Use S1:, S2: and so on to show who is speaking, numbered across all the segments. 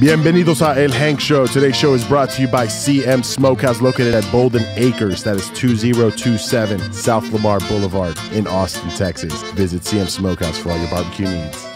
S1: Bienvenidos a El Hank Show. Today's show is brought to you by CM Smokehouse, located at Bolden Acres. That is 2027 South Lamar Boulevard in Austin, Texas. Visit CM Smokehouse for all your barbecue needs.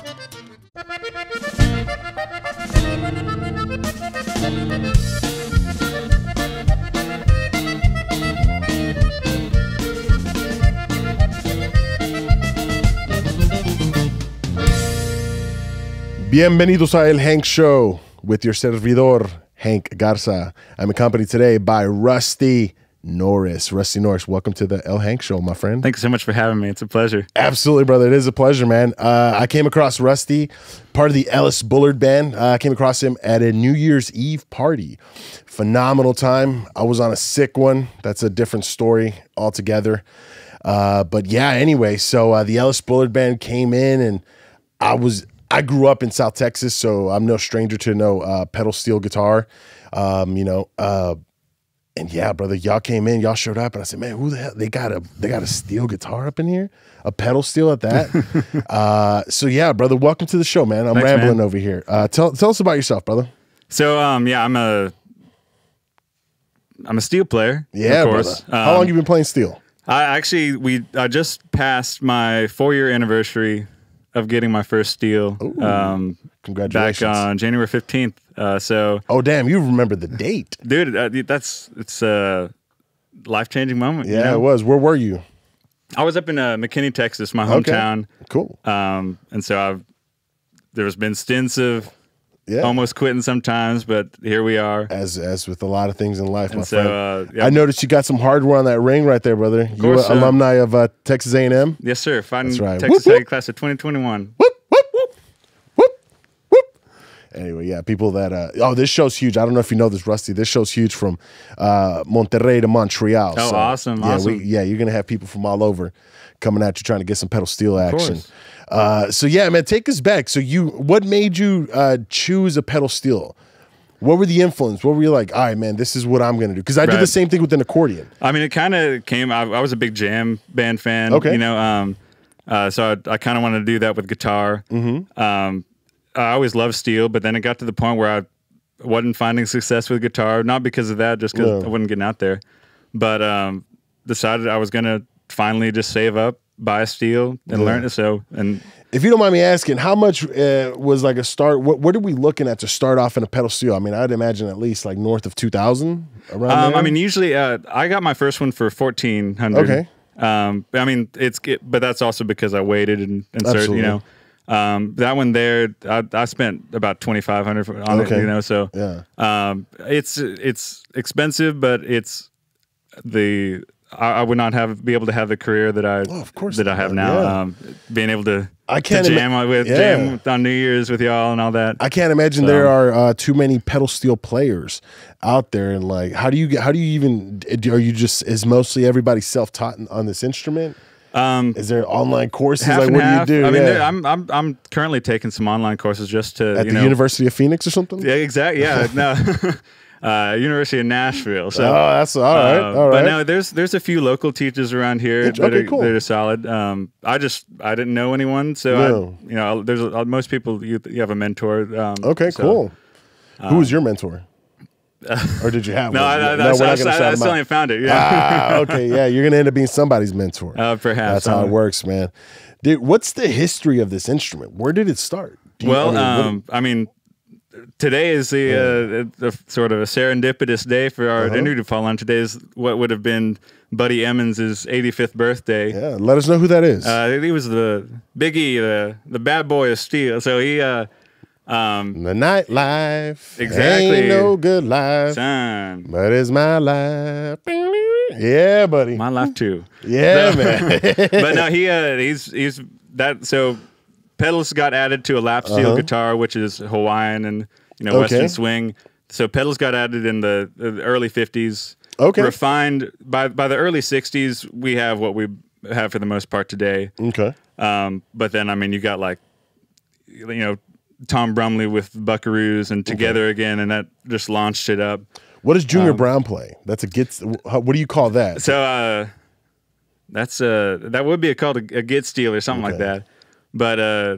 S1: Bienvenidos a El Hank Show with your servidor, Hank Garza. I'm accompanied today by Rusty Norris. Rusty Norris, welcome to the El Hank Show, my friend.
S2: Thank you so much for having me. It's a pleasure.
S1: Absolutely, brother. It is a pleasure, man. Uh, I came across Rusty, part of the Ellis Bullard band. Uh, I came across him at a New Year's Eve party. Phenomenal time. I was on a sick one. That's a different story altogether. Uh, but yeah, anyway, so uh, the Ellis Bullard band came in, and I was I grew up in South Texas, so I'm no stranger to no uh, pedal steel guitar. Um, you know, uh, and yeah, brother, y'all came in, y'all showed up, and I said, man, who the hell? They got a they got a steel guitar up in here, a pedal steel at that. uh, so yeah, brother, welcome to the show, man. I'm
S2: Thanks,
S1: rambling
S2: man.
S1: over here. Uh, tell tell us about yourself, brother.
S2: So, um, yeah, I'm a I'm a steel player.
S1: Yeah,
S2: of course.
S1: brother. How long
S2: Um,
S1: you been playing steel?
S2: I actually we I just passed my four year anniversary of getting my first steel. Um, back on January 15th. Uh, so,
S1: oh damn, you remember the date?
S2: dude, uh, that's it's a life changing moment. you
S1: Yeah,
S2: know?
S1: it was. Where were you?
S2: I was up in uh, McKinney, Texas, my
S1: Okay.
S2: hometown.
S1: Cool.
S2: Um, and so I've there's been stints of
S1: Yeah.
S2: almost quitting sometimes, but here we are.
S1: as as with a lot of things in life, my
S2: so,
S1: friend.
S2: uh, yeah.
S1: I noticed you got some hardware on that ring right there, brother. You
S2: course,
S1: a
S2: uh,
S1: alumni of uh, Texas A&M.
S2: Yes, sir. Fighting
S1: That's right.
S2: Texas
S1: Whoop, whoop.
S2: Tech class of 2021.
S1: Whoop whoop whoop whoop whoop. Anyway, yeah, people that uh, oh, this show's huge. I don't know if you know this, Rusty. This show's huge from uh, Monterrey to Montreal.
S2: Oh, awesome,
S1: Yeah,
S2: awesome.
S1: We, yeah, you're gonna have people from all over coming at you trying to get some pedal steel action. Uh, so yeah, man, take us back. So you, what made you uh, choose a pedal steel? What were the influence? What were you like? All right, man, this is what I'm gonna do. Because I did the same thing with an accordion.
S2: I mean, it kind of came. I, I was a big jam band fan.
S1: Okay.
S2: You know, um, uh, so I, I kind of wanted to do that with guitar. Mm-hmm. Um, I always loved steel, but then it got to the point where I wasn't finding success with guitar. Not because of that, just because
S1: Yeah.
S2: I wasn't getting out there. But um, decided I was gonna finally just save up, buy a steel, and learn it. So and
S1: If you don't mind me asking, how much uh, was like a start? What, what are we looking at to start off in a pedal steel? I mean, I'd imagine at least like north of two thousand around
S2: Um. I mean, usually uh, I got my first one for fourteen hundred.
S1: Okay.
S2: Um, I mean, it's it, but that's also because I waited and, and started, you know. Um, that one there, I, I spent about twenty five hundred on
S1: Okay.
S2: it, you know. So
S1: Yeah.
S2: um, it's it's expensive, but it's the I, I would not have be able to have the career that I
S1: Oh, of course
S2: that I have now.
S1: yeah.
S2: Um, being able to
S1: I can't
S2: to jam with
S1: Yeah.
S2: jam on New Year's with y'all and all that.
S1: I can't imagine
S2: So-
S1: there are uh, too many pedal steel players out there. And like, how do you get? How do you even? Are you just is mostly everybody self taught on this instrument?
S2: Um,
S1: Is there online courses? like, what
S2: half.
S1: do you do?
S2: I mean,
S1: yeah.
S2: I'm, I'm I'm currently taking some online courses just to
S1: at the
S2: know,
S1: University of Phoenix or something.
S2: Yeah, exactly. Yeah, no, uh, University of Nashville. So,
S1: Oh, that's all right.
S2: uh,
S1: all right.
S2: but no, there's there's a few local teachers around here
S1: Int-
S2: that,
S1: okay,
S2: are,
S1: cool.
S2: that are solid. Um, I just I didn't know anyone, so
S1: No.
S2: I, you know, there's a, most people you you have a mentor. Um,
S1: okay,
S2: so-
S1: cool. Who was your mentor? or did you have
S2: No,
S1: one?
S2: I, I, I,
S1: we're not
S2: I, I, I still ain't found it. Yeah,
S1: ah, okay, yeah, you're gonna end up being somebody's mentor.
S2: uh, perhaps.
S1: That's how
S2: um,
S1: it works, man. Dude, what's the history of this instrument? Where did it start? You-
S2: Well,
S1: I mean,
S2: um, I mean, today is the, uh, the sort of a serendipitous day for our
S1: Uh-huh.
S2: interview to fall on. Today is what would have been Buddy Emmons' 85th birthday.
S1: yeah, let us know who that is.
S2: Uh, he was the Biggie, the the bad boy of steel. So he, uh, um,
S1: the nightlife,
S2: Exactly.
S1: ain't no good life,
S2: son,
S1: but it's my life. Yeah, buddy.
S2: my life too.
S1: yeah, man.
S2: but no, he uh, he's he's that. So pedals got added to a lap steel
S1: Uh-huh.
S2: guitar, which is Hawaiian and you know
S1: Okay.
S2: Western swing. So pedals got added in the, the early '50s.
S1: Okay.
S2: Refined by by the early '60s, we have what we have for the most part today.
S1: okay.
S2: Um, but then, I mean, you got like, you know, Tom Brumley with Buckaroos and Together Again, and that just launched it up.
S1: What does Junior Brown play? That's a how- What do you call that?
S2: Um, So uh, that's uh that would be a, called a, a git steel or something like that. But uh,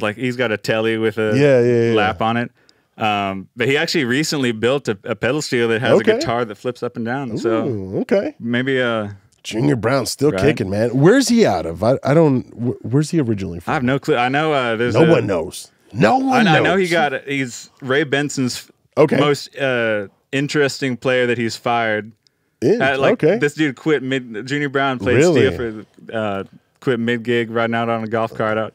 S2: like he's got a telly with a
S1: Yeah, yeah, yeah.
S2: lap on it. Um, but he actually recently built a, a pedal steel that has
S1: Okay.
S2: a guitar that flips up and down. So
S1: okay.
S2: maybe uh,
S1: Junior Brown still
S2: Right.
S1: kicking, man. Where's he out of? I, I don't. wh- Where's he originally from?
S2: I have no clue. I know uh, there's
S1: No
S2: a-
S1: one knows. No
S2: I,
S1: one knows.
S2: I know he got he's Ray Benson's
S1: Okay.
S2: most uh, interesting player that he's fired. Uh, like
S1: okay.
S2: this dude quit mid. Junior Brown played
S1: Really?
S2: steel for uh, quit mid gig, riding out on a golf cart out.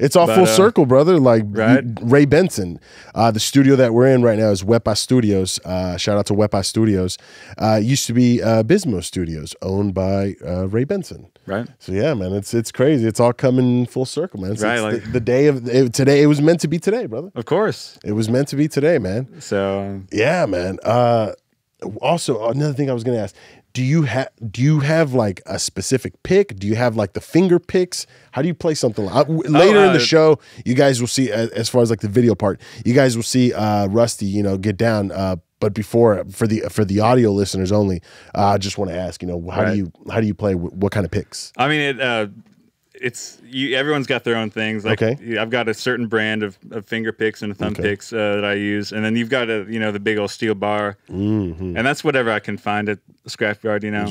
S1: It's all
S2: But,
S1: full
S2: uh,
S1: circle, brother. Like
S2: Right.
S1: Ray Benson. Uh, the studio that we're in right now is Wepa Studios. Uh, shout out to Wepa Studios. Uh, used to be uh, Bismeaux Studios, owned by uh, Ray Benson.
S2: Right.
S1: So yeah, man, it's it's crazy. It's all coming full circle, man. It's,
S2: Right,
S1: it's
S2: like-
S1: the, the day of it, today. It was meant to be today, brother.
S2: Of course.
S1: It was meant to be today, man.
S2: So
S1: Yeah, man. Uh, also, another thing I was gonna ask: Do you have do you have like a specific pick? Do you have like the finger picks? How do you play something? Like, w- later in the
S2: uh,
S1: show, you guys will see. a- As far as like the video part, you guys will see uh, Rusty. You know, get down. Uh, but before for the for the audio listeners only, uh, I just want to ask. You know, how
S2: Right.
S1: do you how do you play? What kind of picks?
S2: I mean, it. Uh, it's you. Everyone's got their own things. Like
S1: Okay.
S2: I've got a certain brand of, of finger picks and thumb
S1: Okay.
S2: picks uh, that I use, and then you've got a you know the big old steel bar,
S1: Mm-hmm.
S2: and that's whatever I can find at the scrapyard. You know.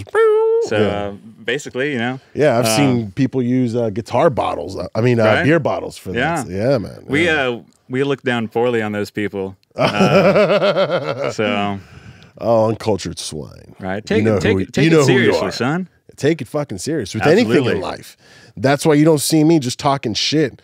S2: So
S1: Yeah.
S2: uh, basically, you know,
S1: Yeah, I've
S2: Um,
S1: seen people use uh, guitar bottles. uh, I mean, uh,
S2: Right?
S1: beer bottles for that.
S2: Yeah.
S1: Yeah, man.
S2: we
S1: yeah.
S2: uh we look down poorly on those people. Uh, so
S1: oh, uncultured swine.
S2: right, take
S1: know
S2: it take
S1: who-
S2: it take
S1: you know
S2: it
S1: you
S2: seriously, son.
S1: Take it fucking serious with anything in life. That's why you don't see me just talking shit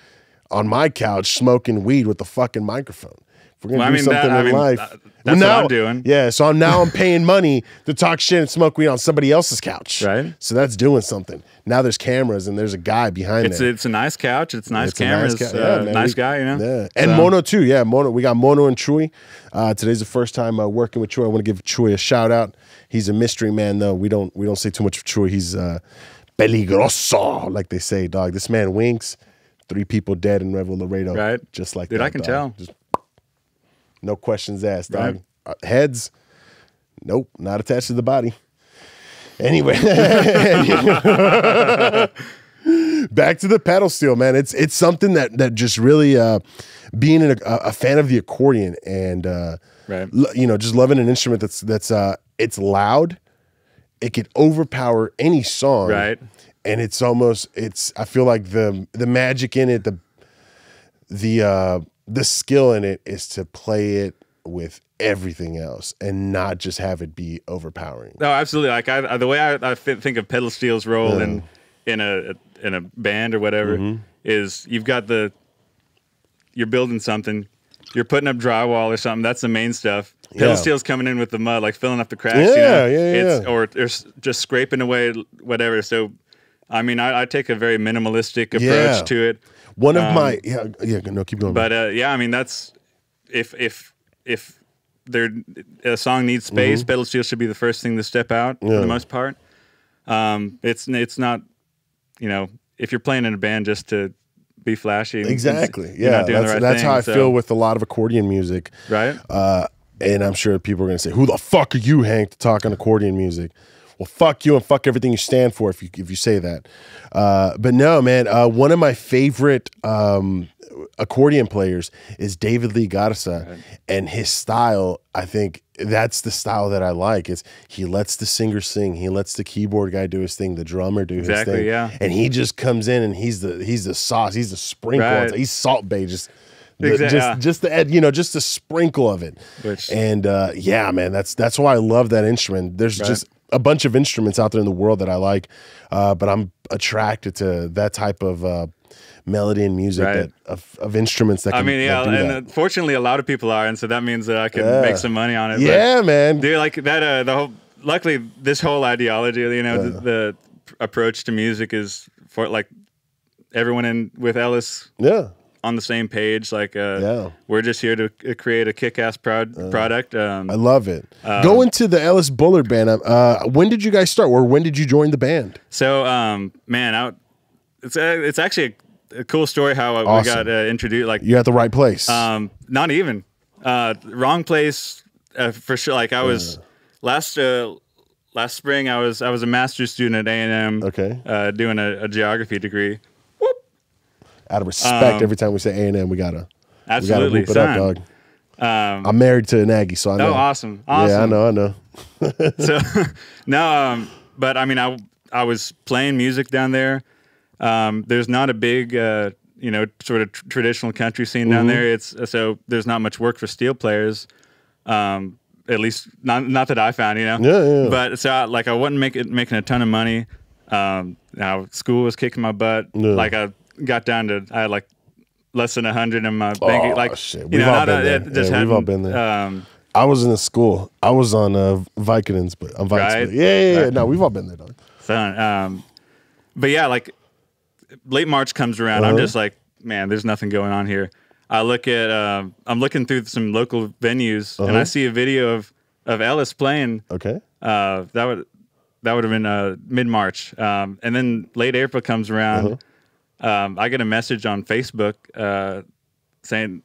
S1: on my couch smoking weed with the fucking microphone. If we're gonna
S2: Well, I
S1: do
S2: mean,
S1: something
S2: that- I
S1: in
S2: mean,
S1: life,
S2: that- that's what I'm doing.
S1: Yeah, so I'm now I'm paying money to talk shit and smoke weed on somebody else's couch.
S2: Right.
S1: So that's doing something. Now there's cameras and there's a guy behind
S2: It's
S1: there.
S2: it's a nice couch. It's nice
S1: It's a nice
S2: cameras.
S1: ca-
S2: uh,
S1: yeah, man.
S2: nice
S1: We-
S2: guy, you know.
S1: Yeah, and
S2: So-
S1: Mono too. Yeah, Mono. We got Mono and Chewy. Uh, today's the first time uh, working with Chewy. I want to give Chewy a shout out. He's a mystery man, though. We don't we don't say too much of Chewy. He's uh, peligroso, like they say, dog. This man winks. Three people dead in Revel Laredo.
S2: Right.
S1: just like
S2: Dude,
S1: that.
S2: I can
S1: dog.
S2: tell.
S1: Just no questions asked,
S2: Right.
S1: dog. Uh, heads, nope, not attached to the body. Anyway, back to the pedal steel, man. It's it's something that that just really uh, being a, a fan of the accordion and uh,
S2: Right.
S1: you know just loving an instrument that's that's uh, it's loud. It could overpower any song,
S2: Right.
S1: And it's almost it's. I feel like the the magic in it, the the uh, the skill in it is to play it with everything else and not just have it be overpowering.
S2: No, absolutely. Like I, I the way I, I thi- think of pedal steel's role in in a in a band or whatever
S1: Mm-hmm.
S2: is you've got the you're building something, you're putting up drywall or something. That's the main stuff. Pedal
S1: Yeah.
S2: steel's coming in with the mud, like filling up the cracks.
S1: Yeah,
S2: you know?
S1: yeah, yeah.
S2: Or, just scraping away whatever. So, I mean, I, I take a very minimalistic approach
S1: Yeah.
S2: to it.
S1: One of
S2: Um,
S1: my yeah yeah no keep going.
S2: But uh, yeah, I mean that's if if if there a song needs space, pedal steel should be the first thing to step out for
S1: Mm-hmm.
S2: The most part. Um, it's it's not you know if you're playing in a band just to be flashy.
S1: exactly yeah that's,
S2: right
S1: that's
S2: thing,
S1: how I
S2: so-
S1: feel with a lot of accordion music.
S2: right.
S1: Uh, and I'm sure people are going to say, "Who the fuck are you, Hank, to talk on accordion music?" Well, fuck you and fuck everything you stand for if you if you say that. Uh, but no, man, uh, one of my favorite um, accordion players is David Lee Garza, and his style. I think that's the style that I like. Is he lets the singer sing, he lets the keyboard guy do his thing, the drummer do his thing,
S2: yeah.
S1: and he just comes in and he's the he's the sauce, he's the sprinkle,
S2: Right.
S1: he's Salt Bae, just. The- just,
S2: yeah.
S1: just the you know, just a sprinkle of it,
S2: Which-
S1: and uh, yeah, man, that's that's why I love that instrument. There's
S2: Right.
S1: just a bunch of instruments out there in the world that I like, uh, but I'm attracted to that type of uh, melody and music
S2: Right.
S1: that of, of instruments that. Can,
S2: I mean, yeah, and uh, fortunately, a lot of people are, and so that means that I can
S1: Yeah.
S2: make some money on it. but-
S1: yeah, man.
S2: Dude, like that. Uh, the whole. Luckily, this whole ideology, you know, the, the approach to music is for like everyone in with Ellis
S1: yeah,
S2: on the same page. Like, uh,
S1: Yeah.
S2: we're just here to uh, create a kick-ass prod- product. Um,
S1: I love it. Going to the Ellis Bullard band. Uh, when did you guys start, or when did you join the band?
S2: so, um, man, I, it's uh, it's actually a, a cool story how uh, we got uh, introduced. Like,
S1: You're at the right place.
S2: Um, not even. Uh, wrong place uh, for sure. Like I was last uh, last spring. I was I was a master's student at A and M.
S1: Okay.
S2: Uh, doing a, a geography degree.
S1: Out of respect,
S2: um,
S1: every time we say A and M, we gotta we gotta
S2: Absolutely,
S1: it up, dog.
S2: Um,
S1: I'm married to an Aggie, so I know.
S2: oh, awesome, awesome.
S1: Yeah, I know, I know.
S2: so no um but i mean i i was playing music down there um there's not a big uh you know sort of tr- traditional country scene down there it's so there's not much work for steel players um at least not not that i found you know
S1: Yeah, yeah, yeah.
S2: but so I, like i wasn't making making a ton of money um now school was kicking my butt
S1: Yeah.
S2: like i got down to i had like less than a hundred in my bank
S1: Oh,
S2: like
S1: shit. We've
S2: know
S1: all been there.
S2: it
S1: Yeah, we've all been there.
S2: um
S1: I was in a school. I was on uh, Vicodins, but on Vikes.
S2: Right.
S1: but- Yeah, yeah, yeah.
S2: Right.
S1: No, we've all been there, dog.
S2: fun. Um, but yeah, like late March comes around, I'm
S1: Uh-huh.
S2: just like, man, there's nothing going on here. I look at, um, I'm looking through some local venues, and I
S1: Uh-huh.
S2: see a video of of Ellis playing.
S1: Okay.
S2: Uh, that would that would have been uh, mid March, um, and then late April comes around.
S1: Uh-huh.
S2: Um, I get a message on Facebook uh, saying,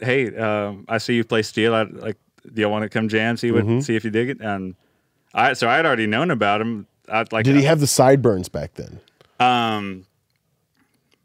S2: "Hey, um, I see you play steel. I like, do you want to come jam? See what,
S1: Mm-hmm.
S2: see if you dig it." And I so I had already known about him. I like
S1: Did he have the sideburns back then?
S2: um,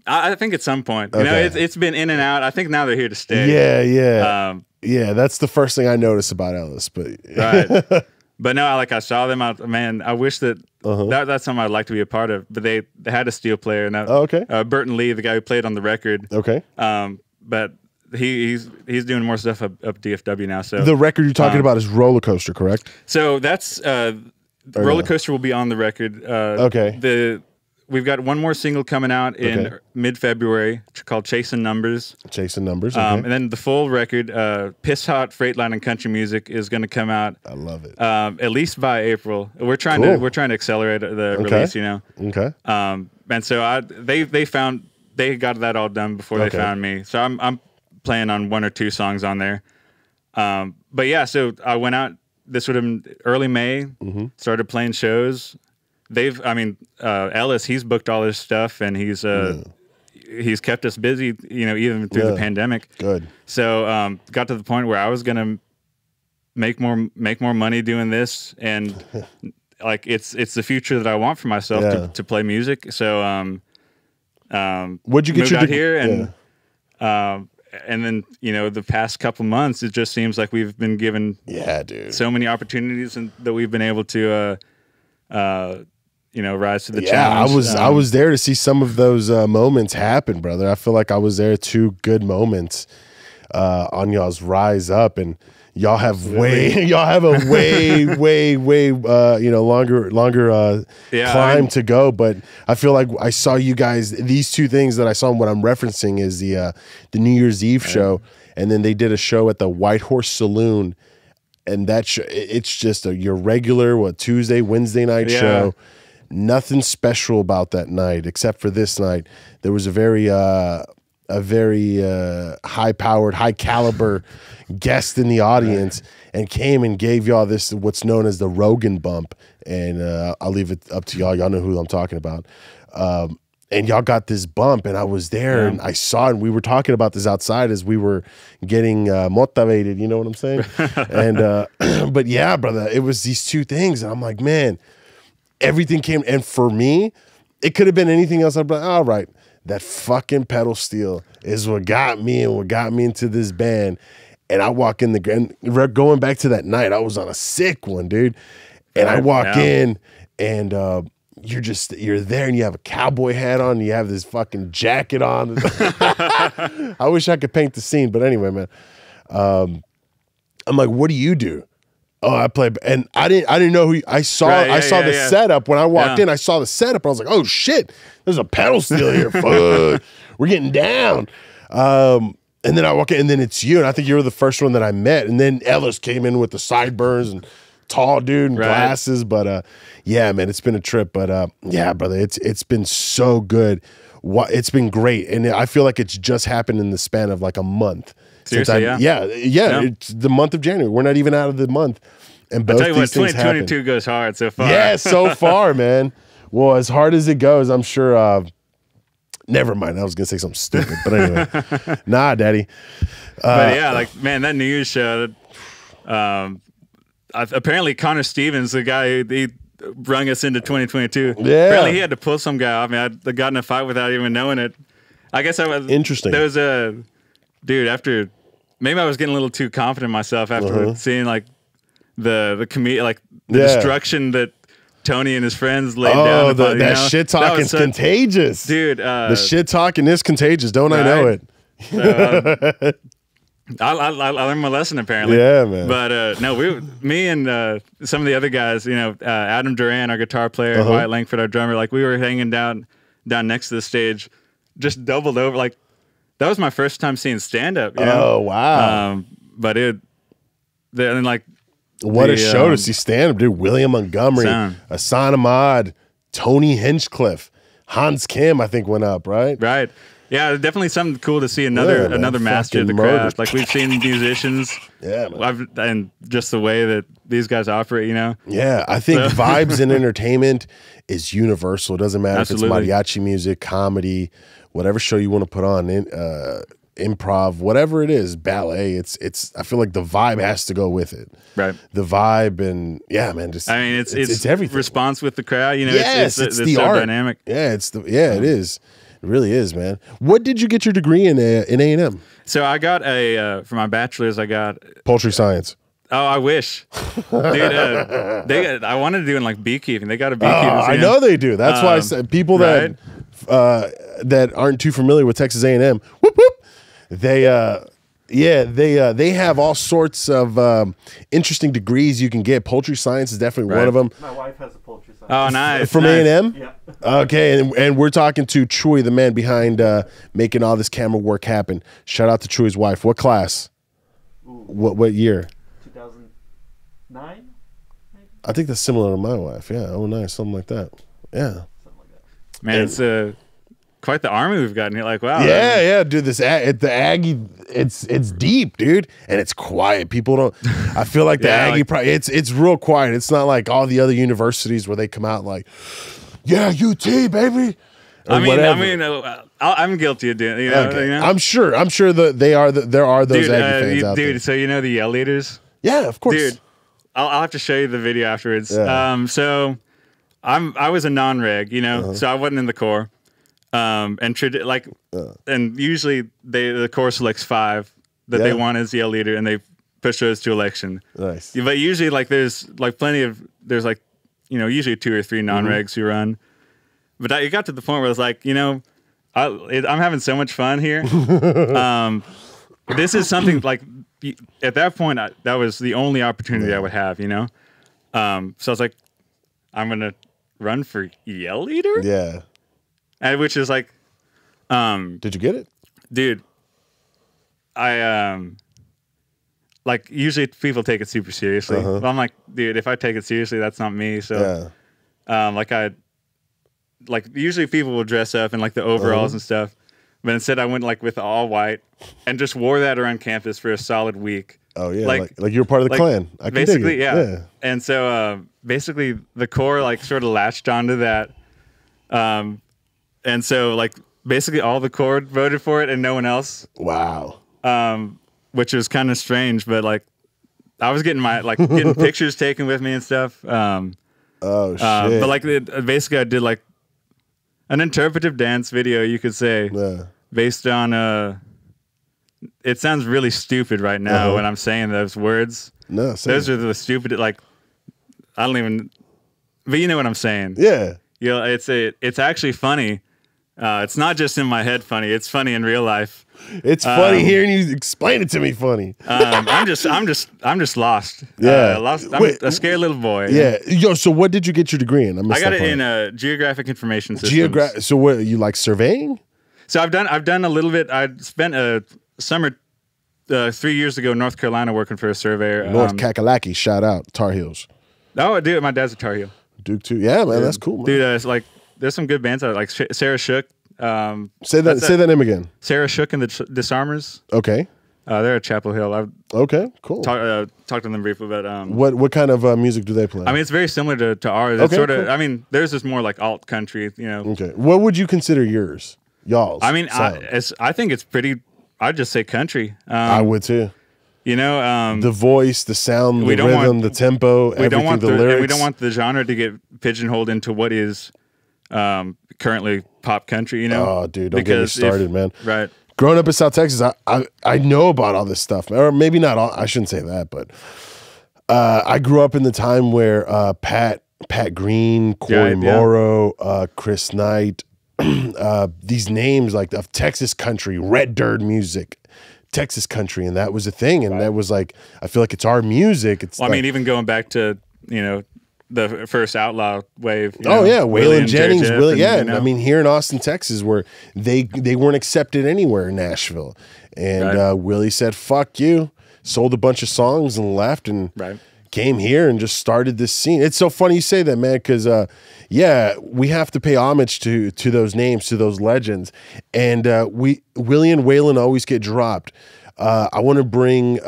S2: I, I think at some point, you know, it's it's been in and out. I think now they're here to stay.
S1: Yeah, yeah,
S2: Um,
S1: yeah. That's the first thing I noticed about Ellis. But
S2: right. but no, I like I saw them out. Man, I wish that,
S1: Uh-huh.
S2: that that's something I'd like to be a part of. But they they had a steel player, and that,
S1: Oh, okay.
S2: uh, Burton Lee, the guy who played on the record.
S1: okay,
S2: Um, but he he's he's doing more stuff up, up DFW now. So
S1: the record you're talking
S2: Um,
S1: about is Roller Coaster, correct?
S2: So that's uh, roller coaster will be on the record. Uh,
S1: Okay.
S2: The we've got one more single coming out in
S1: Okay.
S2: mid February called "Chasing Numbers,"
S1: Chasing numbers. Okay.
S2: um, and then the full record, uh, "Piss Hot Freight Line and Country Music," is going to come out
S1: I love it.
S2: um, at least by April. We're trying
S1: Cool.
S2: to we're trying to accelerate the
S1: Okay.
S2: release. You know,
S1: okay.
S2: um, and so I they they found they got that all done before they found me. So I'm I'm playing on one or two songs on there. Um, but yeah, so I went out. This would have been early May.
S1: Mm-hmm.
S2: Started playing shows. They've, I mean, uh, Ellis. He's booked all his stuff, and he's uh, he's kept us busy. You know, even through the pandemic.
S1: Good.
S2: So um, got to the point where I was gonna make more make more money doing this, and like it's it's the future that I want for myself
S1: Yeah.
S2: to, to play music. So um, um,
S1: What'd you get your
S2: out here and um, and then you know the past couple months, it just seems like we've been given
S1: Yeah, dude.
S2: so many opportunities and that we've been able to uh, uh, you know rise to the
S1: yeah,
S2: challenge.
S1: I was I
S2: Um,
S1: was there to see some of those uh, moments happen, brother. I feel like I was there two good moments uh, on y'all's rise up, and y'all have way y'all have a way way way uh, you know longer longer uh,
S2: Yeah, I
S1: climb
S2: mean-
S1: to go. But I feel like I saw you guys. These two things that I saw. What I'm referencing is the uh, the New Year's Eve show, and then they did a show at the White Horse Saloon. And that it's just a your regular what Tuesday Wednesday night
S2: Yeah.
S1: show nothing special about that night except for this night. There was a very uh a very uh high powered high caliber guest in the audience and came and gave y'all this what's known as the rogan bump. And uh i'll leave it up to y'all. Y'all know who i'm talking about. Um and y'all got this bump and i was there and i saw it and we were talking about this outside as we were getting uh motivated you know what i'm saying? And uh but yeah brother it was these two things and i'm like man everything came and for me it could have been anything else. I'd be like all right that fucking pedal steel is what got me and what got me into this band. And i walk in the and going back to that night i was on a sick one dude. And i walk in and uh you're just you're there and you have a cowboy hat on you have this fucking jacket on. I wish i could paint the scene but anyway man um i'm like what do you do Oh, I played, and I didn't. I didn't know who. I saw.
S2: Right,
S1: I saw
S2: yeah,
S1: the
S2: yeah.
S1: setup when I walked
S2: Yeah.
S1: in. I saw the setup. and I was like, "Oh shit, there's a pedal steel here. Fuck, we're getting down." Um, and then I walk in, and then it's you, and I think you were the first one that I met. And then Ellis came in with the sideburns and tall dude and
S2: Right.
S1: glasses. But uh, yeah, man, it's been a trip. But uh, yeah, brother, it's it's been so good. What it's been great, and I feel like it's just happened in the span of like a month.
S2: Seriously, yeah.
S1: yeah, yeah,
S2: Yeah.
S1: It's the month of January. We're not even out of the month, and both
S2: I'll tell you what,
S1: these things happen.
S2: 2022 goes hard so far.
S1: Yeah, so far, man. Well, as hard as it goes, I'm sure. Uh, never mind. I was gonna say something stupid, but anyway, nah, daddy. Uh,
S2: but yeah, like man, that New Year's show. Um, I, apparently Connor Stevens, the guy who he brung us into 2022.
S1: Yeah.
S2: Apparently he had to pull some guy off me. I got in a fight without even knowing it. I guess I was
S1: Interesting.
S2: There was a dude after maybe I was getting a little too confident in myself after seeing like the the com- like the.
S1: Yeah.
S2: destruction that Tony and his friends laid down.
S1: Oh, the,
S2: you
S1: that
S2: know?
S1: shit talking's
S2: such-
S1: contagious.
S2: dude. Uh,
S1: the shit talking is contagious. Don't I know
S2: Right.
S1: it?
S2: I, I, I learned my lesson apparently.
S1: Yeah, man.
S2: But uh, no, we, me and uh, some of the other guys, you know, uh, Adam Duran, our guitar player,
S1: Uh-huh.
S2: Wyatt Langford, our drummer, like we were hanging down down next to the stage, just doubled over. Like that was my first time seeing stand up. You know?
S1: Oh wow!
S2: Um, but it, then like
S1: what a show
S2: um,
S1: to see stand up, dude. William Montgomery,
S2: Sound.
S1: Hassan Ahmad, Tony Hinchcliffe, Hans Kim. I think went up right.
S2: right. Yeah, definitely something cool to see another
S1: Yeah,
S2: another master of the
S1: murder.
S2: craft. Like we've seen musicians,
S1: Yeah.
S2: I've, and just the way that these guys operate. You know,
S1: Yeah, I think
S2: So-
S1: vibes in entertainment is universal. It doesn't matter
S2: Absolutely.
S1: if it's mariachi music, comedy, whatever show you want to put on, uh, improv, whatever it is, ballet. It's it's. I feel like the vibe has to go with it.
S2: right.
S1: The vibe and yeah, man. Just
S2: I mean, it's it's,
S1: everything.
S2: response with the crowd. You know,
S1: yes,
S2: it's, it's,
S1: the
S2: so
S1: art.
S2: dynamic.
S1: Yeah, it's the yeah, it is. It really is, man. What did you get your degree in? Uh, in A and M,
S2: So I got a uh, for my bachelor's. I got
S1: poultry science.
S2: oh, I wish, dude. Uh, they I wanted to do in like beekeeping. They got a
S1: Oh,
S2: beekeeping.
S1: I know they do. That's why I
S2: Um,
S1: said people that uh, that aren't too familiar with Texas A and M, they uh, yeah they uh, they have all sorts of um, interesting degrees you can get. Poultry science is definitely one of them.
S3: My wife has a poultry science.
S2: Oh, nice.
S1: From A
S2: nice.
S1: and M.
S3: Yeah.
S1: Okay, and, and we're talking to Troy, the man behind uh, making all this camera work happen. Shout out to Troy's wife. What class? What what year?
S3: 2009,
S1: I think that's similar to my wife. Yeah, oh nice, something like that. Yeah.
S3: something like that.
S2: Man, it's uh, quite the army we've gotten. You're like, wow.
S1: Yeah, yeah, dude. This it, the Aggie, it's it's deep, dude, and it's quiet. People don't. I feel like the
S2: Yeah,
S1: Aggie,
S2: like-
S1: pro- it's it's real quiet. It's not like all the other universities where they come out like, yeah, UT baby. or
S2: I mean,
S1: whatever.
S2: I mean, uh, I'm guilty of doing. You know,
S1: Okay.
S2: you know?
S1: I'm sure. I'm sure that they are. The, there are those
S2: dude,
S1: Aggie
S2: uh,
S1: fans
S2: you-
S1: out
S2: dude.
S1: there.
S2: So you know the yell leaders.
S1: Yeah, of course.
S2: dude. I'll, I'll have to show you the video afterwards.
S1: Yeah.
S2: Um, so I'm I was a non-reg, you know,
S1: Uh-huh.
S2: so I wasn't in the Corps. Um, and like, and usually they the Corps selects five that they want as yell leader, and they push those to election.
S1: Nice.
S2: But usually, like, there's like plenty of there's like, you know, usually two or three
S1: Mm-hmm.
S2: non-regs who run. But I, it got to the point where it's like, you know, I, it, I'm having so much fun here. um, this is something like at that point I, that was the only opportunity I would have, you know. Um, so I was like, I'm gonna run for yell leader,
S1: Yeah.
S2: And which is like, um,
S1: Did you get it?
S2: dude, I um, like usually people take it super seriously.
S1: Uh-huh.
S2: But I'm like, dude, if I take it seriously, that's not me. So
S1: Yeah.
S2: um, like I, like usually people will dress up in like the overalls
S1: Uh-huh.
S2: and stuff, but instead I went like with all white and just wore that around campus for a solid week.
S1: Oh yeah.
S2: Like-
S1: Like like, you're part of the
S2: like,
S1: clan. I can
S2: basically,
S1: dig it.
S2: yeah. And so uh, basically the Corps like sort of latched onto that, um, and so like basically all the Corps voted for it and no one else,
S1: Wow.
S2: um, which was kind of strange, but like. I was getting my like getting pictures taken with me and stuff. Um,
S1: Oh shit.
S2: uh, but like it, basically, I did like an interpretive dance video, you could say,
S1: yeah.
S2: based on uh It sounds really stupid right now
S1: Uh-huh.
S2: when I'm saying those words.
S1: No. Same.
S2: Those are the stupid like. I don't even. But you know what I'm saying.
S1: yeah.
S2: You know, it's a, it's actually funny. Uh, it's not just in my head funny. It's funny in real life.
S1: It's funny
S2: Um,
S1: hearing you explain it to me. Funny.
S2: Um, I'm just, I'm just, I'm just lost.
S1: Yeah.
S2: uh, lost. I'm
S1: Wait,
S2: a scared little boy.
S1: Yeah. Yo. So what did you get your degree in?
S2: I got it in uh, geographic information systems.
S1: Geogra- So what? You like surveying?
S2: So I've done I've done a little bit. I spent a summer uh, three years ago in North Carolina working for a surveyor.
S1: North
S2: Um,
S1: Kakalaki. Shout out Tar Heels.
S2: oh, dude, my dad's a Tar Heel.
S1: Duke too. Yeah, man. That's cool. Man.
S2: Dude, uh, it's like there's some good bands out there, like Sarah Shook. Um,
S1: say that. Say
S2: a-
S1: that name again.
S2: Sarah Shook and the Disarmers.
S1: Okay.
S2: Uh, they're at Chapel Hill. I've
S1: Okay. Cool.
S2: talk, uh, talked to them briefly, but um,
S1: what What kind of uh, music do they play?
S2: I mean, it's very similar to, to ours. It's
S1: Okay,
S2: sort of.
S1: cool.
S2: I mean, theirs is more like alt country. You know.
S1: okay. What would you consider yours? Y'all's.
S2: I mean, I,
S1: sound?
S2: it's, I think it's pretty. I'd just say country. Um,
S1: I would too.
S2: you know, um,
S1: The voice, the sound, the
S2: don't
S1: rhythm,
S2: want-
S1: the tempo,
S2: we
S1: everything,
S2: don't want
S1: the,
S2: the,
S1: lyrics.
S2: we don't want the genre to get pigeonholed into what is um, currently pop country. You know,
S1: Oh, dude, don't get me
S2: Because if-
S1: started, man.
S2: Right.
S1: growing up in South Texas, I, I I know about all this stuff, or maybe not all. I shouldn't say that, but uh, I grew up in the time where uh, Pat Pat Green, Cory
S2: Yeah, yeah.
S1: Morrow, uh, Chris Knight, uh, these names like of Texas country, red dirt music, Texas country, and that was a thing, and that was like I feel like it's our music. It's
S2: Well, I mean, even going back to you know the first outlaw wave.
S1: Oh
S2: know,
S1: yeah, Waylon Jennings, Willie, yeah.
S2: you know,
S1: I mean, here in Austin, Texas, where they they weren't accepted anywhere in Nashville, and
S2: Right.
S1: uh, Willie said "fuck you," sold a bunch of songs and left, and
S2: Right.
S1: came here and just started this scene. It's so funny you say that, man, because uh, yeah, we have to pay homage to to those names, to those legends, and uh, we Willie and Waylon always get dropped. Uh, I want to bring.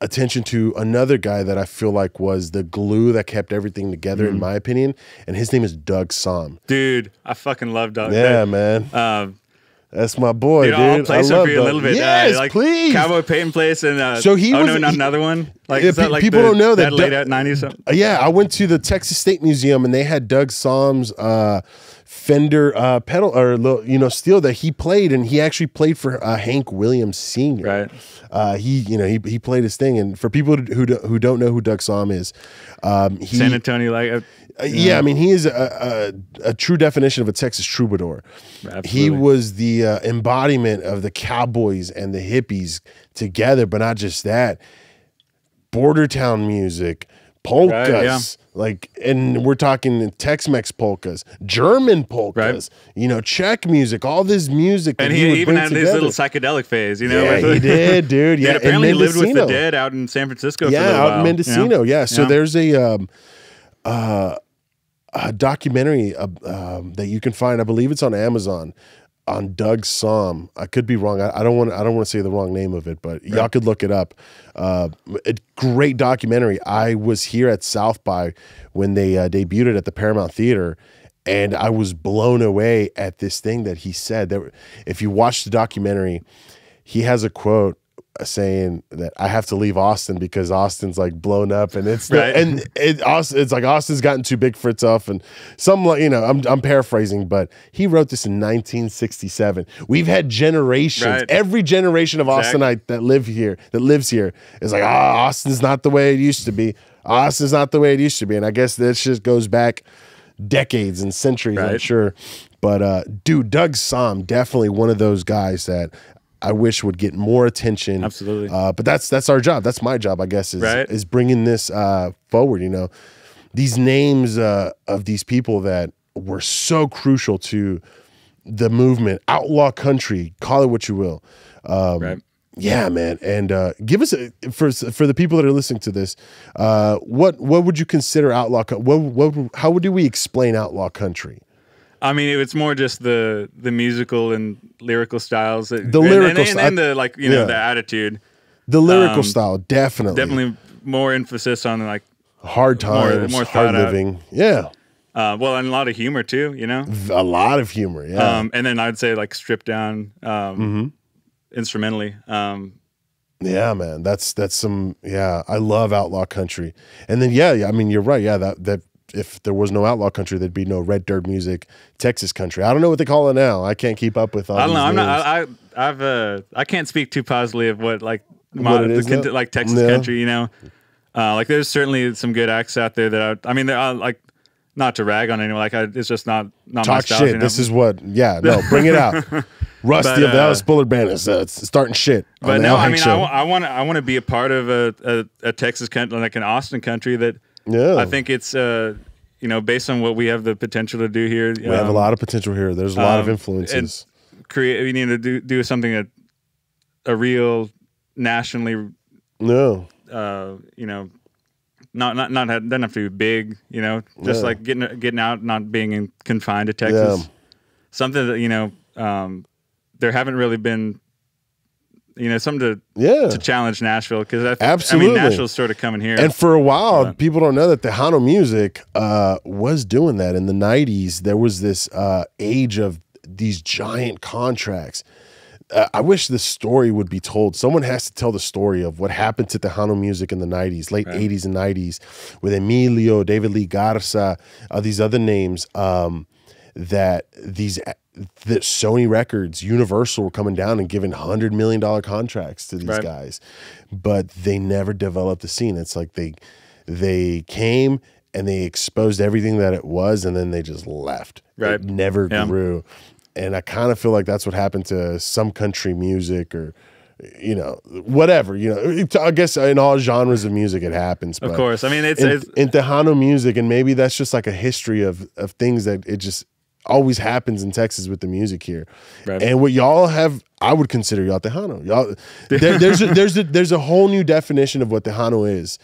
S1: Attention to another guy that I feel like was the glue that kept everything together,
S2: Mm-hmm.
S1: in my opinion, and his name is Doug Sahm.
S2: dude, I fucking love Doug.
S1: Yeah, man,
S2: Um,
S1: that's my boy,
S2: dude,
S1: dude.
S2: I'll play
S1: I
S2: some
S1: love
S2: for you a little bit. Uh,
S1: Yes,
S2: like
S1: please.
S2: Cowboy Peyton Place and uh,
S1: So he
S2: oh
S1: was-
S2: no, not
S1: he-
S2: another one. Like,
S1: Yeah,
S2: is that
S1: pe-
S2: like
S1: people
S2: the-
S1: don't know that
S2: that late at nineties.
S1: Uh, yeah, I went to the Texas State Museum and they had Doug Sahm's uh, Fender uh, pedal or you know steel that he played, and he actually played for uh, Hank Williams Sr.
S2: Right.
S1: Uh, he you know he, he played his thing, and for people who do, who don't know who Doug Sahm is, um, he
S2: San Antonio, like uh,
S1: Uh, yeah, I mean, he is a, a, a true definition of a Texas troubadour. He was the uh, embodiment of the cowboys and the hippies together, but not just that. Border town music, polkas,
S2: Right, yeah.
S1: like, and we're talking Tex-Mex polkas, German polkas, you know, Czech music, all this music.
S2: and
S1: he,
S2: he, even had
S1: together.
S2: his little psychedelic phase. You know,
S1: Yeah,
S2: with-
S1: he did, dude. Yeah,
S2: Dude, apparently he
S1: and
S2: lived with the dead out in San Francisco. for a
S1: yeah, out
S2: while,
S1: in Mendocino.
S2: know?
S1: Yeah. So
S2: Yeah.
S1: there's a um, uh, a documentary uh, um, that you can find. I believe it's on Amazon on Doug Sahm. I could be wrong. I, don't want. I don't want to say the wrong name of it, but y'all could look it up. Uh, a great documentary. I was here at South by when they uh, debuted it at the Paramount Theater. And I was blown away at this thing that he said. That if you watch the documentary, he has a quote saying that I have to leave Austin because Austin's like blown up and it's the, and it, Austin, it's like Austin's gotten too big for itself and some like you know I'm I'm paraphrasing but he wrote this in 1967. We've had generations
S2: Right.
S1: every generation of
S2: Exactly.
S1: Austinite that live here that lives here is like ah Austin's not the way it used to be. Austin's not the way it used to be and I guess this just goes back decades and centuries I'm sure. But uh dude Doug Sahm definitely one of those guys that I wish would get more attention.
S2: Absolutely.
S1: Uh, but that's that's our job. That's my job, I guess, is
S2: Right.
S1: is bringing this uh, forward. You know, these names uh, of these people that were so crucial to the movement, outlaw country, call it what you will. Um,
S2: Right.
S1: Yeah, man. And uh, give us a, for for the people that are listening to this, uh, what what would you consider outlaw? What what how do we explain outlaw country?
S2: I mean, it's more just the the musical and lyrical styles. That,
S1: The
S2: and-
S1: lyrical
S2: and, and, and the like, you know,
S1: Yeah.
S2: the attitude.
S1: The lyrical
S2: Um,
S1: style, definitely,
S2: Definitely more emphasis on like,
S1: hard times,
S2: more
S1: hard
S2: thought out.
S1: living. Yeah,
S2: uh, well, and a lot of humor too. You know,
S1: a lot of humor. Yeah.
S2: um, and then I'd say like stripped down um,
S1: Mm-hmm.
S2: instrumentally. Um,
S1: Yeah, man. That's that's some yeah, I love outlaw country. And then yeah, yeah, I mean you're right. Yeah, that that if there was no outlaw country, there'd be no red dirt music, Texas country. I don't know what they call it now. I can't keep up with all
S2: I don't know. I'm
S1: names.
S2: not. I, I I've uh I can't speak too positively of what like
S1: What
S2: mo- the like Texas
S1: Yeah.
S2: country. You know, uh, like there's certainly some good acts out there that I, I mean, they're uh, like not to rag on anyone. Like I, it's just not not my
S1: Talk
S2: style.
S1: shit.
S2: you know?
S1: This is what yeah, no, bring it out. Rusty
S2: But,
S1: of the
S2: uh,
S1: Ellis Bullard Band is uh, starting shit.
S2: But no, I mean,
S1: show.
S2: I want to I want to be a part of a, a, a Texas country, like an Austin country that
S1: Yeah.
S2: I think it's uh you know based on what we have the potential to do here.
S1: we have a lot of potential here. There's a lot of influences.
S2: create. We need to do do something that a real nationally
S1: no.
S2: uh, you know, not not not have, doesn't have to be big, you know, just
S1: Yeah.
S2: like getting getting out, not being in, confined to Texas.
S1: Yeah.
S2: Something that you know, um, there haven't really been, you know, something to
S1: Yeah.
S2: to challenge Nashville because I, th- I mean Nashville's sort of coming here.
S1: And for a while, people don't know that Tejano music uh, was doing that in the '90s. There was this uh, age of these giant contracts. Uh, I wish the story would be told. Someone has to tell the story of what happened to Tejano music in the '90s, late '80s and '90s, with Emilio, David Lee Garza, uh, these other names. Um, that these that Sony Records, Universal were coming down and giving hundred million dollar contracts to these
S2: Right.
S1: guys, but they never developed the scene. It's like they they came and they exposed everything that it was, and then they just left.
S2: Right.
S1: It never
S2: Yeah.
S1: grew, and I kind of feel like that's what happened to some country music or. You know, whatever. You know, I guess in all genres of music it happens.
S2: Of course. I mean, it's,
S1: in,
S2: it's
S1: in Tejano music, and maybe that's just like a history of of things that it just always happens in Texas with the music here.
S2: Right.
S1: And what y'all have, I would consider y'all Tejano. Y'all, there, there's a, there's a, there's a whole new definition of what Tejano is,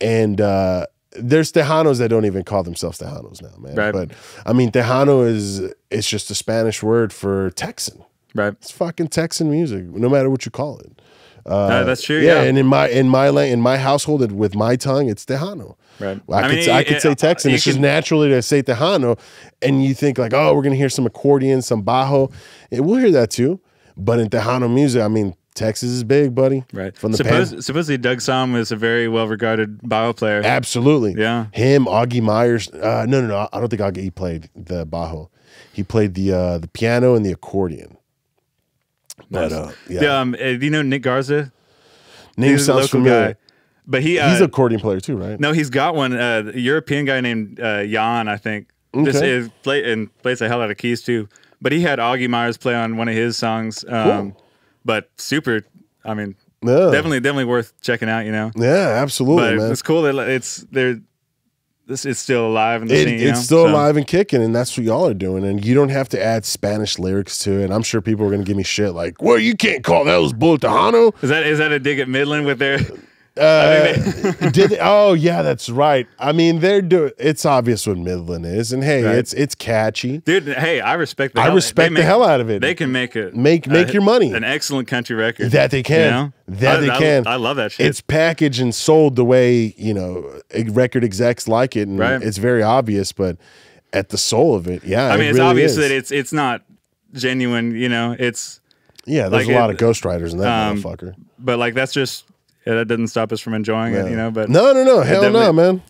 S1: and uh, there's Tejanos that don't even call themselves Tejanos now, man.
S2: Right.
S1: But I mean, Tejano is it's just a Spanish word for Texan.
S2: right.
S1: It's fucking Texan music, no matter what you call it.
S2: Uh, that's true.
S1: Yeah,
S2: Yeah.
S1: and in my in my la- in my household and with my tongue, it's Tejano.
S2: Right.
S1: Well, I,
S2: I
S1: could
S2: mean,
S1: say, I
S2: it-
S1: could say Texan.
S2: you
S1: It's just naturally to say Tejano, and you think like, oh, we're gonna hear some accordion, some bajo. Yeah, we'll hear that too. But in Tejano music, I mean, Texas is big, buddy.
S2: Right.
S1: From the
S2: Suppose,
S1: pan-
S2: supposedly Doug Sahm is a very well regarded bajo player.
S1: Absolutely.
S2: Yeah.
S1: Him, Augie Myers. Uh, no, no, no. I don't think Augie played the bajo. He played the uh, the piano and the accordion. But uh, yeah,
S2: Yeah. Um, uh, do you know Nick Garza?
S1: name
S2: He's a
S1: sounds
S2: local
S1: familiar.
S2: guy. But he uh,
S1: He's an accordion player too, right?
S2: no, he's got one. Uh, a European guy named uh, Jan, I think.
S1: Okay.
S2: is play and plays the hell out of keys too. But he had Augie Myers play on one of his songs. Um, But super. I mean,
S1: Yeah.
S2: definitely, definitely worth checking out. You know.
S1: Yeah, absolutely,
S2: but
S1: man.
S2: it's cool that it's they're this it's still alive in the
S1: It, it's
S2: know?
S1: still
S2: So-
S1: alive and kicking, and that's what y'all are doing. And you don't have to add Spanish lyrics to it. And I'm sure people are going to give me shit like, "Well, you can't call that was Bull Tejano."
S2: Is that is that a dig at Midland with their?
S1: Uh, did they- oh yeah, that's right. I mean, they're doing. It's obvious what Midland is, and hey,
S2: Right.
S1: it's it's catchy.
S2: Dude, hey, I respect. The
S1: I
S2: hell-
S1: respect the hell out of it.
S2: They can make it
S1: Make- make your money.
S2: An excellent country record.
S1: That they can.
S2: You know?
S1: That
S2: I-
S1: they
S2: I-
S1: can.
S2: I love that shit.
S1: It's packaged and sold the way you know record execs like it, and
S2: Right.
S1: it's very obvious. But at the soul of it, yeah,
S2: I
S1: it
S2: mean, it's
S1: really
S2: obvious
S1: is.
S2: that it's it's not genuine. You know, it's
S1: yeah. There's
S2: like
S1: a lot
S2: it-
S1: of ghostwriters in that
S2: um,
S1: motherfucker.
S2: but like that's just yeah, that doesn't stop us from enjoying it. You know, but
S1: no, no, no, hell no, man.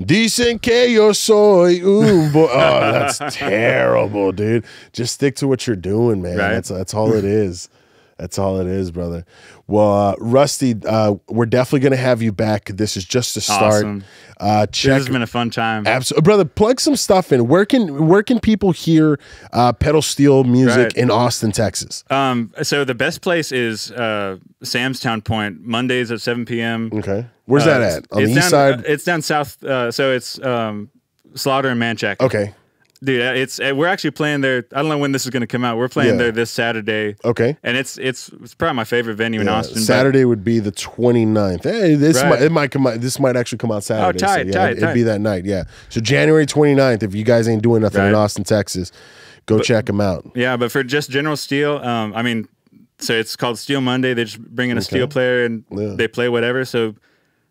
S1: Dicen que yo soy un boy. Oh, that's terrible, dude. Just stick to what you're doing, man.
S2: Right.
S1: That's that's all it is. That's all it is, brother. Well, uh, Rusty, uh, we're definitely gonna have you back. This is just a start.
S2: Awesome.
S1: Uh,
S2: this
S1: check,
S2: has been a fun time.
S1: absolutely, brother. Plug some stuff in. Where can where can people hear uh, pedal steel music
S2: Right.
S1: in Austin, Texas?
S2: Um, so the best place is uh, Sam's Town Point Mondays at 7 p.m.
S1: Okay, where's
S2: Uh,
S1: that at? On the
S2: it's
S1: east
S2: down,
S1: side.
S2: It's down south. Uh, so it's um, Slaughter and Manchac.
S1: okay,
S2: Dude, uh, it's uh, we're actually playing there. I don't know when this is going to come out. We're playing
S1: Yeah.
S2: there this Saturday,
S1: okay.
S2: and it's it's it's probably my favorite venue in
S1: Yeah,
S2: Austin. but-
S1: Saturday would be the 29th. Hey, this
S2: Right. Oh,
S1: might, it might come out. This might actually come out Saturday.
S2: tight,
S1: so yeah,
S2: tight,
S1: it'd, it'd be that night. Yeah. So January 29th. If you guys ain't doing nothing in Austin, Texas, go check them out.
S2: yeah, but for just General Steel, um, I mean, so it's called Steel Monday. They just bring in a steel player and
S1: Yeah.
S2: they play whatever. So,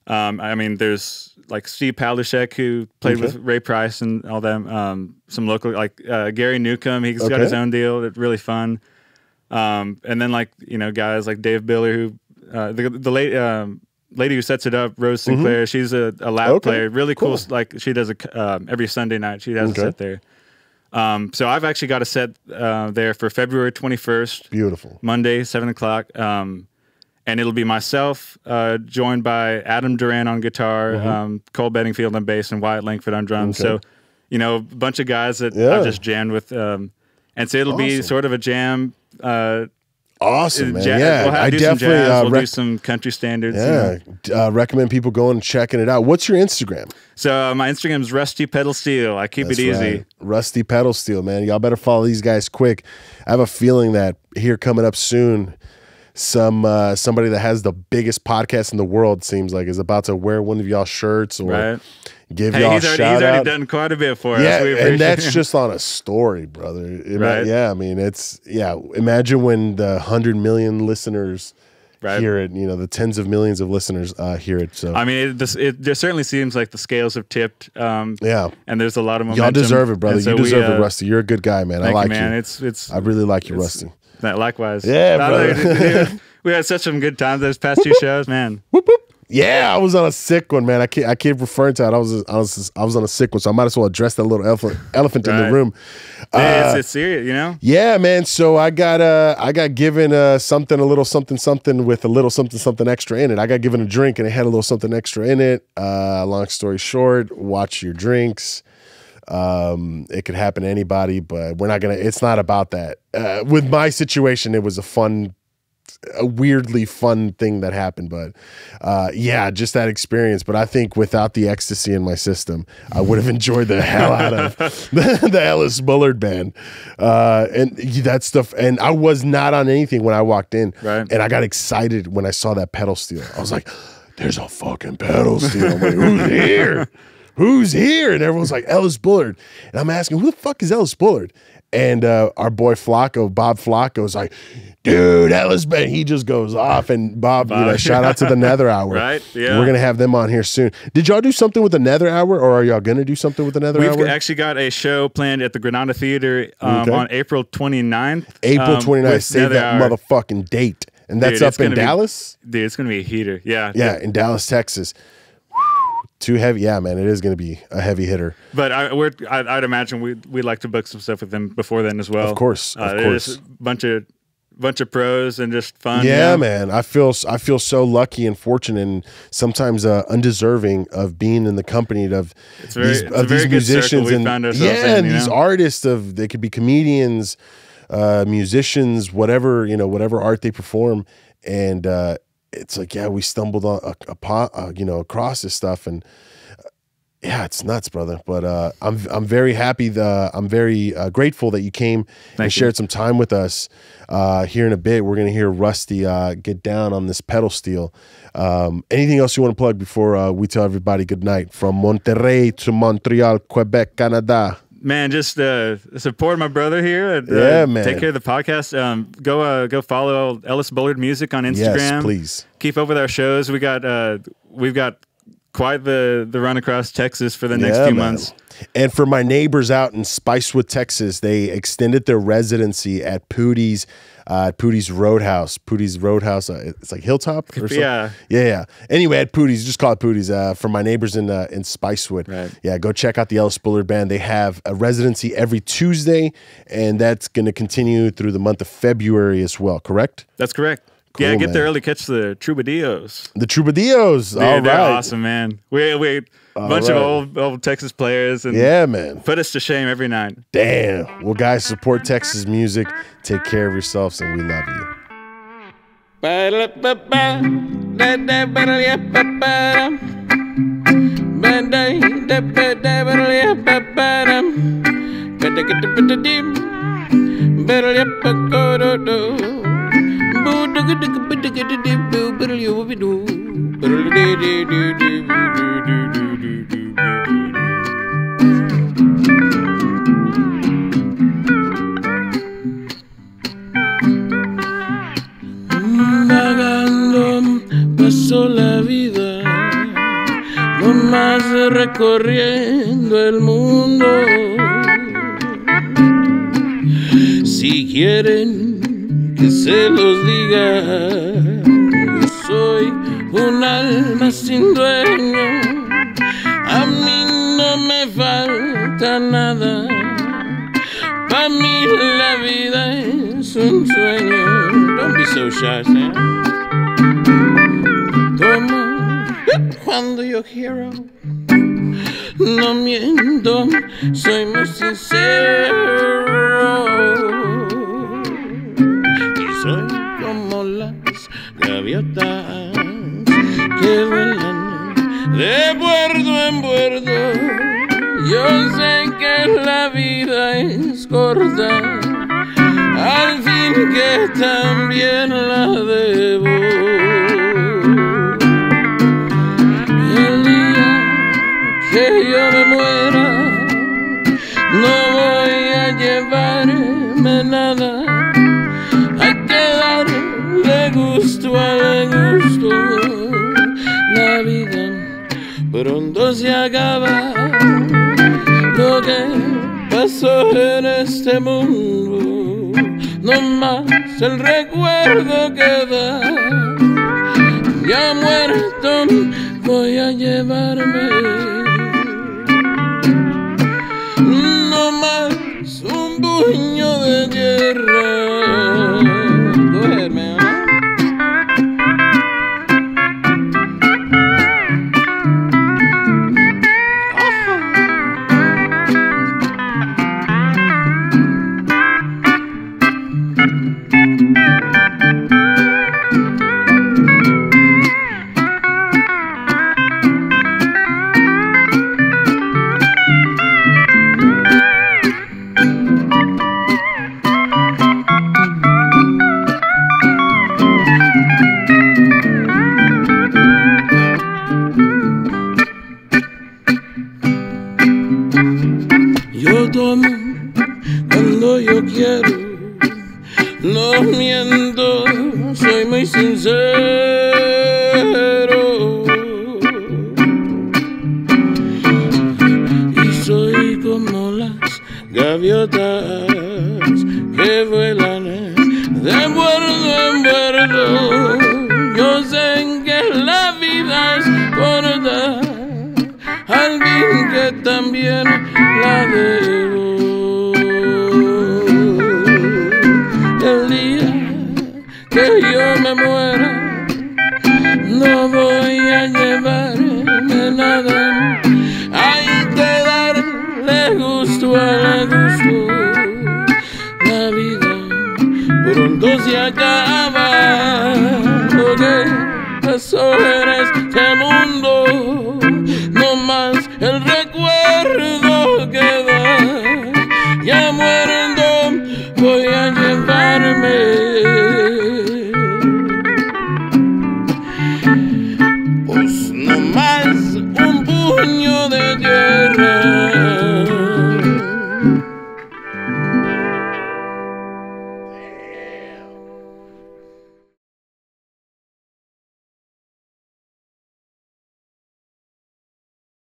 S2: um, I mean, there's like Steve Pavlicek who played with Ray Price and all them. Um, some local like uh, Gary Newcomb. He's got his own deal. It's really fun. Um, and then like you know guys like Dave Biller who uh, the the late. Um, Lady who sets it up, Rose Sinclair. She's a, a lab
S1: Mm-hmm. Okay,
S2: player, really cool.
S1: cool.
S2: Like she does a um, every Sunday night. She has
S1: Okay.
S2: a set there. Um, so I've actually got a set uh, there for February 21st,
S1: Beautiful.
S2: Monday, 7 o'clock. Um, and it'll be myself, uh, joined by Adam Duran on guitar, um, Cole Bedingfield on bass, and Wyatt Langford on drums.
S1: Mm-hmm. Okay.
S2: So, you know, a bunch of guys that
S1: Yeah.
S2: I've just jammed with. Um, and so it'll be sort of a jam. Uh,
S1: Awesome, man.
S2: ja-
S1: yeah,
S2: we'll
S1: I
S2: do some
S1: definitely
S2: jazz.
S1: uh,
S2: we'll
S1: rec-
S2: do some country standards.
S1: yeah, uh, recommend people going and checking it out. What's your Instagram?
S2: So uh, my Instagram is Rusty Pedal Steel. I keep
S1: That's
S2: it easy.
S1: right. Rusty Pedal Steel, man. Y'all better follow these guys quick. I have a feeling that here coming up soon, some uh, somebody that has the biggest podcast in the world seems like is about to wear one of y'all shirts or
S2: Right.
S1: give
S2: Hey,
S1: y'all
S2: he's
S1: a
S2: already,
S1: shout
S2: he's already
S1: out.
S2: done quite a bit for
S1: yeah,
S2: us. We appreciate
S1: and that's
S2: it.
S1: just on a story, brother.
S2: Right.
S1: Yeah, I mean it's yeah. Imagine when the hundred million listeners
S2: Right.
S1: hear it. You know, the tens of millions of listeners uh, hear it. So
S2: I mean, it, this, it certainly seems like the scales have tipped. Um,
S1: yeah,
S2: and there's a lot of momentum.
S1: y'all deserve it, brother.
S2: So
S1: you
S2: we,
S1: deserve it,
S2: uh,
S1: Rusty. You're a good guy, man. I like
S2: you, man.
S1: you.
S2: It's it's
S1: I really like you, Rusty.
S2: That likewise.
S1: Yeah, brother.
S2: we had such some good times those past two shows, man.
S1: Yeah, I was on a sick one, man. I keep, I keep referring to it. I was I was I was on a sick one, so I might as well address that little elephant elephant in the room. Uh,
S2: it's, it's serious, you know.
S1: yeah, man. So I got uh I got given uh something a little something something with a little something something extra in it. I got given a drink and it had a little something extra in it. Uh long story short, watch your drinks. Um it could happen to anybody, but we're not going to it's not about that. Uh with my situation it was a fun a weirdly fun thing that happened but uh yeah just that experience. But i think without the ecstasy in my system i would have enjoyed the hell out of the, the ellis bullard band. Uh and that stuff and i was not on anything when i walked in.
S2: Right.
S1: and i got excited when i saw that pedal steel. I was like there's a fucking pedal steel I'm like, who's here who's here and everyone's like ellis bullard and i'm asking who the fuck is ellis bullard and uh, our boy Flacco, Bob Flacco, is like, dude, Ellis Ben. He just goes off. And Bob, you know, shout out to the Nether Hour.
S2: Right, yeah.
S1: We're gonna have them on here soon. Did y'all do something with the Nether Hour, or are y'all gonna do something with the Nether Hour?
S2: We've actually got a show planned at the Granada Theater um,
S1: Okay.
S2: on April 29th.
S1: April
S2: um,
S1: 29th.
S2: with
S1: Save that
S2: Hour.
S1: motherfucking date. And that's
S2: Dude,
S1: up in
S2: gonna be-
S1: Dallas.
S2: Dude, it's gonna be a heater. Yeah,
S1: Yeah, in Dallas, Texas. Too heavy. Yeah, man, it is gonna be a heavy hitter.
S2: But I, we're, I, I'd imagine we'd, we'd like to book some stuff with them before then as well.
S1: Of course, of
S2: uh,
S1: course.
S2: a bunch of bunch of pros and just fun. you
S1: Yeah,
S2: know?
S1: man. I feel I feel so lucky and fortunate, and sometimes uh, undeserving of being in the company of
S2: very-
S1: these of these musicians
S2: we
S1: and
S2: found
S1: yeah,
S2: in,
S1: and these
S2: know?
S1: artists of they could be comedians, uh, musicians, whatever you know, whatever art they perform, and uh, it's like yeah, we stumbled on a, upon uh, you know across this stuff and. uh, Yeah, it's nuts, brother. But uh, I'm I'm very happy. The I'm very uh, grateful that you came and
S2: you.
S1: shared some time with us. Uh, here in a bit, we're gonna hear Rusty uh, get down on this pedal steel. Um, anything else you want to plug before uh, we tell everybody good night from Monterrey to Montreal, Quebec, Canada?
S2: Man, just uh, support my brother here. and, Uh,
S1: Yeah, man.
S2: Take care of the podcast. Um, go uh, go follow Ellis Bullard Music on Instagram.
S1: Yes, please.
S2: Keep up with our shows. We got uh, we've got quite the the run across Texas for the next
S1: Yeah,
S2: few
S1: man.
S2: months.
S1: And for my neighbors out in Spicewood, Texas, they extended their residency at Poodie's, uh, at Poodie's Roadhouse. Poodie's Roadhouse, uh, it's like Hilltop or something.
S2: Yeah.
S1: yeah, yeah. Anyway, at Poodie's, just call it Poodie's. Uh, for my neighbors in uh, in Spicewood,
S2: Right.
S1: yeah, go check out the Ellis Bullard Band. They have a residency every Tuesday, and that's going to continue through the month of February as well. Correct?
S2: That's correct. Yeah,
S1: Cool,
S2: get there early. Catch the Troubadours.
S1: The Troubadours.
S2: Dude,
S1: All right.
S2: they're awesome, man. We we bunch
S1: right.
S2: of old old Texas players and
S1: Yeah, man.
S2: put us to shame every night.
S1: Damn. Well, guys, support Texas music. Take care of yourselves, and we love you.
S4: Vagando pasó la vida, nomás recorriendo el mundo. Si quieren que se los diga, soy un alma sin dueño. A mí no me falta nada. Para mí la vida es un sueño. Don't be so shy, Sam. Como cuando yo quiero. No miento, soy muy sincero. Gaviotas que vuelan de puerto en puerto. Yo sé que la vida es corta, al fin que también la debo. El día que yo me muera, no gusto. La vida pronto se acaba. Lo que pasó en este mundo, no más el recuerdo queda. ya muerto voy a llevarme. Vuelan de muerto en muerto. Yo sé que la vida es corta al fin que también la debo. El día que yo me muera, se acaba. Lo que pasó en este mundo, no más el recuerdo queda. Ya muerto